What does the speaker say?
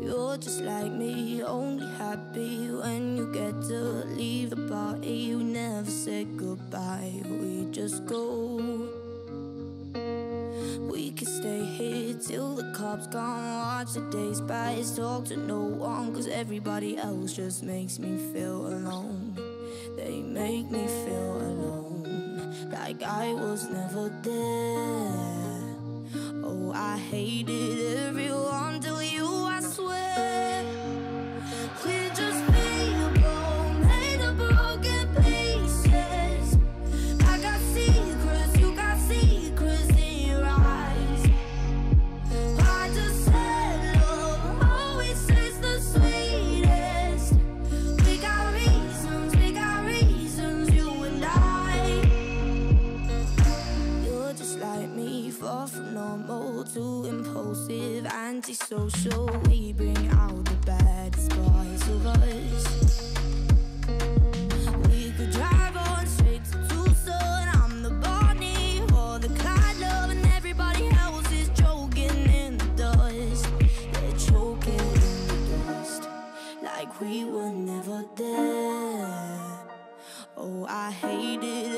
You're just like me, only happy when you get to leave the party. We never said goodbye, we just go. We could stay here till the cops gone. Watch the days pass, talk to no one, cause everybody else just makes me feel alone. They make me feel alone, like I was never there. Oh, I hated everyone far from normal, too impulsive, antisocial. We bring out the bad parts of us. We could drive on straight to Tucson. I'm the Bonnie or the love, and everybody else is choking in the dust. They're choking in the dust, like we were never there. Oh, I hated